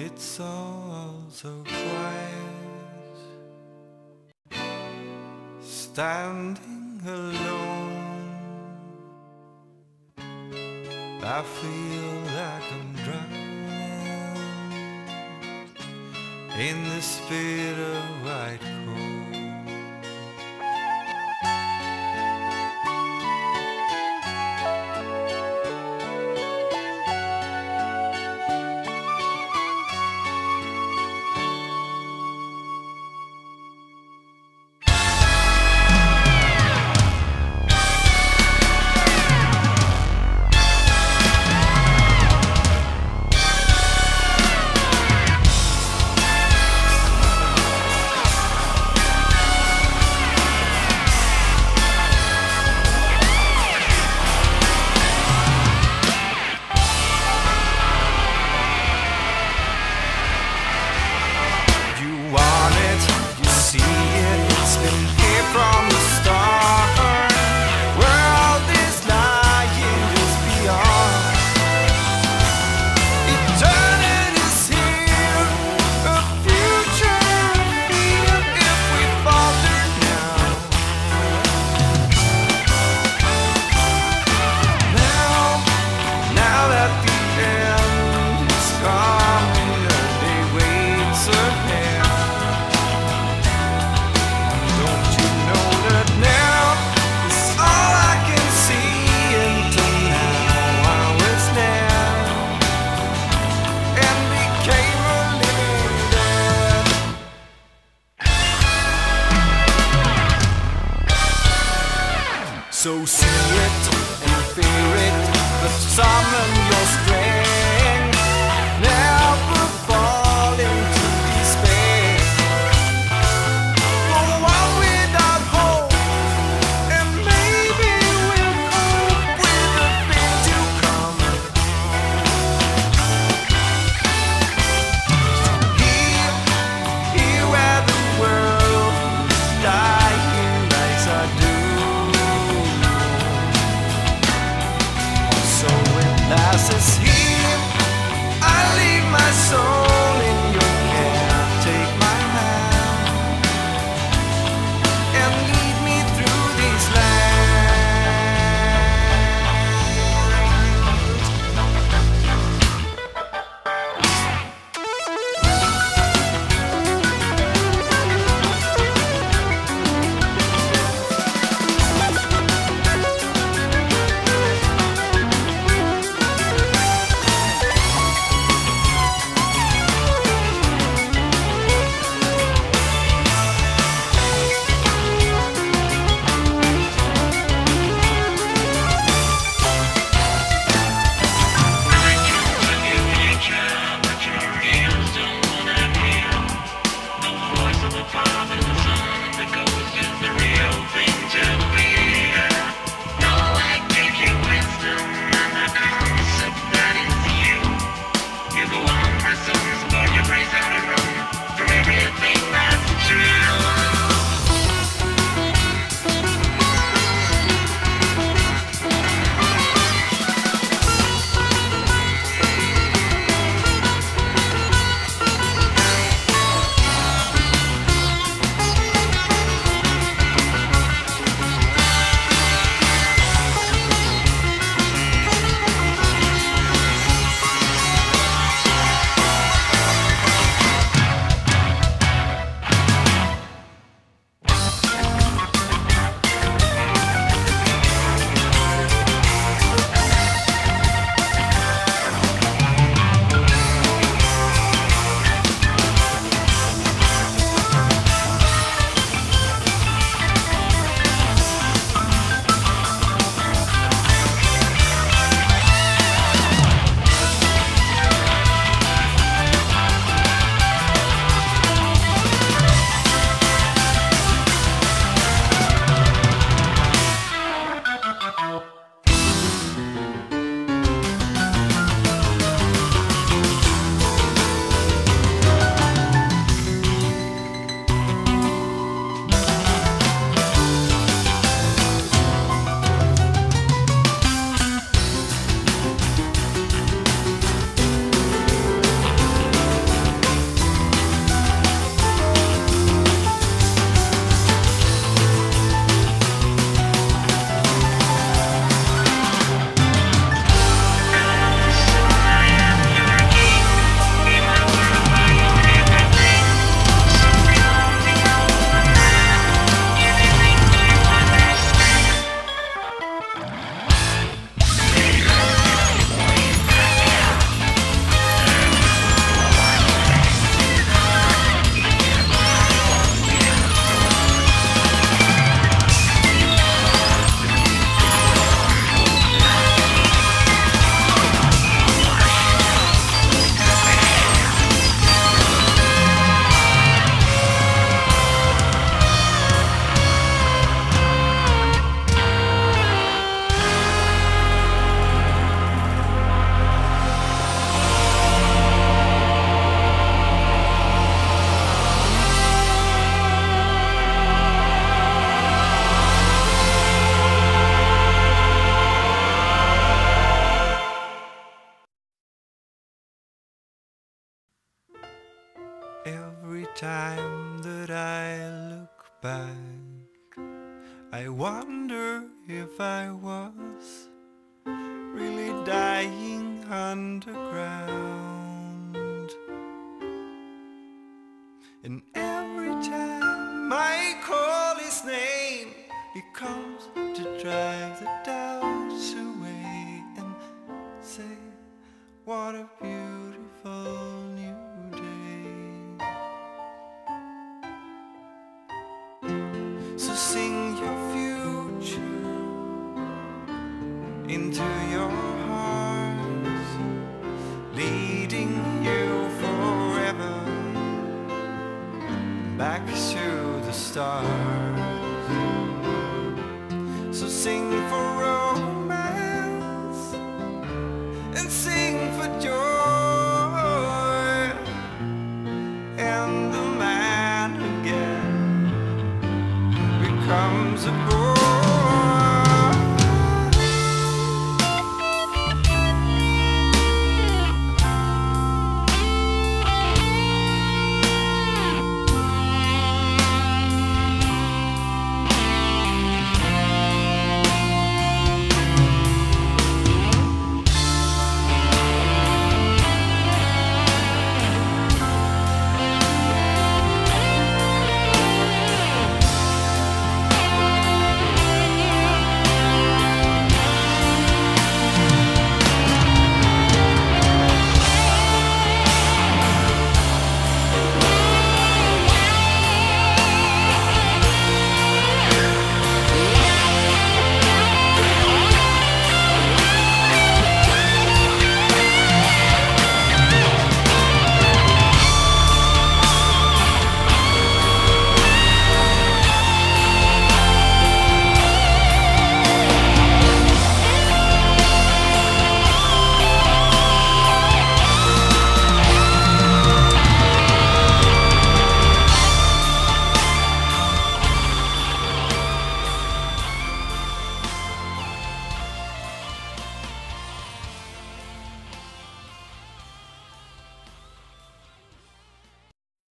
It's all so quiet, standing alone. I feel like I'm drowning in the spirit of white cold. back. I wonder if I was really dying underground. into your heart, leading you forever back to the start.